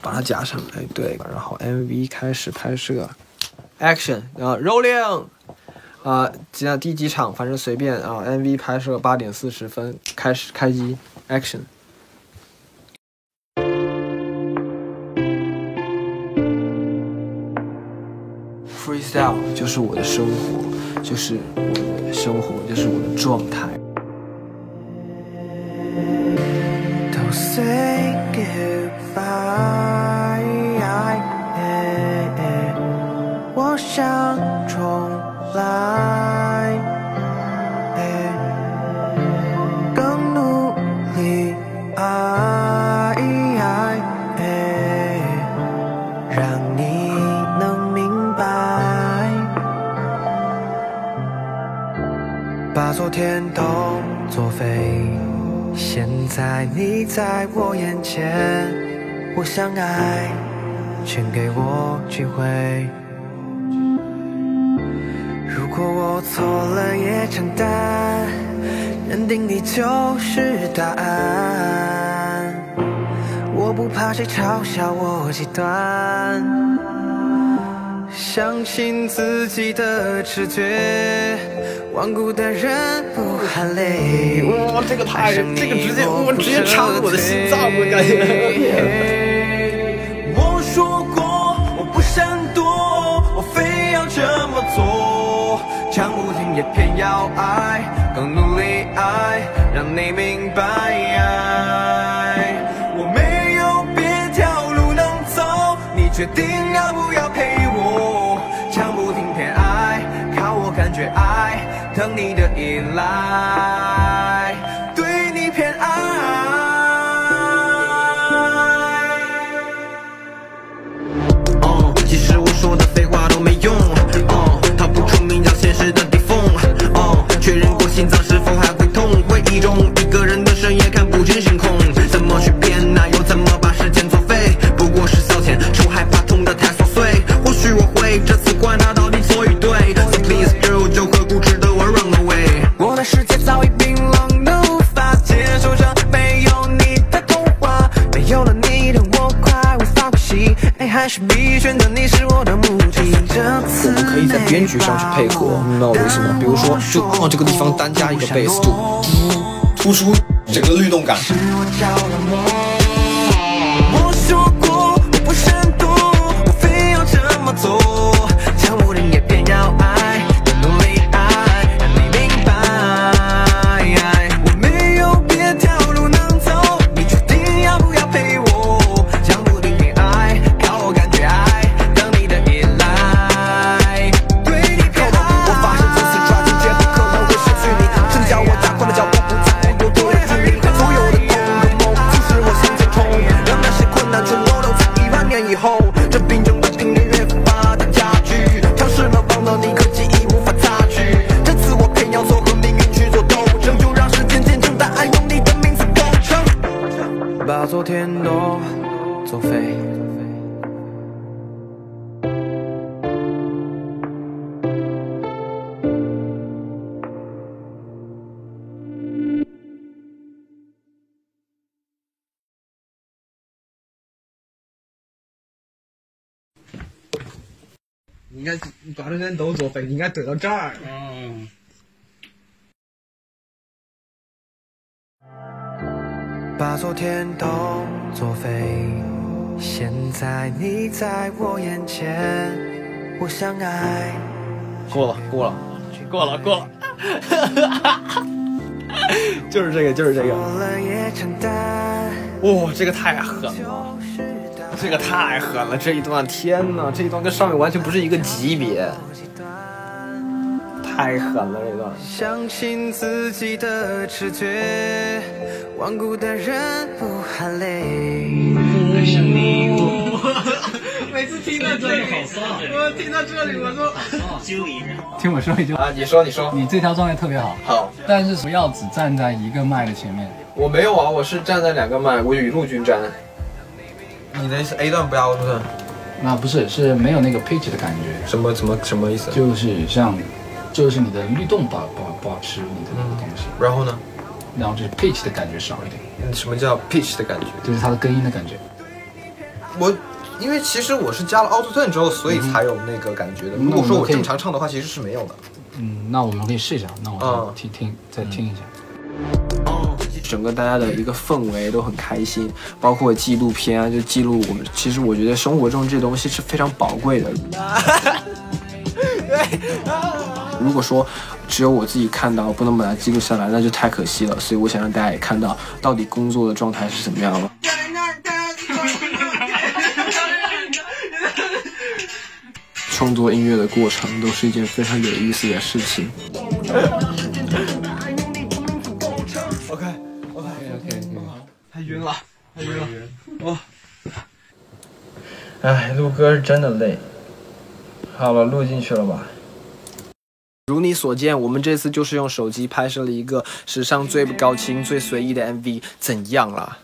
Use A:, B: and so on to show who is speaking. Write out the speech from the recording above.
A: 把它加上，哎对，然后 MV 开始拍摄，Action，然后 Rolling，啊，今天第几场，反正随便啊，MV 拍摄八点四十分开始开机，Action。Freestyle 就是我的生活，就是我的生活，就是我的状态。
B: 想重来，更努力爱，让你能明白，把昨天都作废。现在你在我眼前，我想爱，请给我机会。如果我错了也承担，认定你就是答案。我不怕谁嘲笑我极端，相信自己的直觉。顽固的人不喊累。
A: 哇，这个太，这个直接，我直接插入我的心脏，我感觉。
B: 也偏要爱，更努力爱，让你明白。我没有别条路能走，你决定要不要陪我？讲不听偏爱，靠我感觉爱。等你的依赖，我。
A: 们可以在编曲上去配合，明白我意思吗？比如说，就哦这个地方单加一个贝斯，就突出整个律动感。
B: 昨天都作废。
A: 你应该把这些都作废，你应该怼到这儿。
C: 嗯，
B: 把昨天都作废，现在你在我眼前，我想爱。
A: 过了，过了，过了，过了。就是这个，就是这个。哇、这个太狠了，这个太狠了，这一段，天哪，这一段跟上面完全不是一个级别，太狠了，这段。
B: 相信自己的直觉，顽固的人不喊累。
A: 每次听到这里，我听到这里，我说
C: 听我说一句，
A: 啊，你说，你说，
C: 你这条状态特别好，
A: 好，
C: 但是不要只站在一个麦的前面。
A: 我没有啊，我是站在两个麦，我雨露均沾。你的是 A 段不要是不是？
C: 那不是，是没有那个 pitch 的感觉，
A: 什么什么什么意思？
C: 就是像，就是你的律动保保保持你的那个东西，
A: 然后呢？
C: 然后就是 pitch 的感觉少一点，
A: 嗯什么叫 pitch 的感觉？
C: 就是它的根音的感觉。
A: 我因为其实我是加了 Auto Tune 之后，所以才有那个感觉的。如果说我正常唱的话，其实是没有的。
C: 嗯，那我们可以试一下，那我
A: 嗯
C: 听听再听一下。
A: 整个大家的一个氛围都很开心，包括纪录片啊，就记录我们。其实我觉得生活中这东西是非常宝贵的。如果说只有我自己看到，不能把它记录下来，那就太可惜了。所以我想让大家也看到，到底工作的状态是怎么样了。创作音乐的过程都是一件非常有意思的事情。OK OK OK，太晕了，太晕了，哇！哎，录歌是真的累。好了，录进去了吧？如你所见，我们这次就是用手机拍摄了一个史上最不高清、最随意的 MV，怎样了？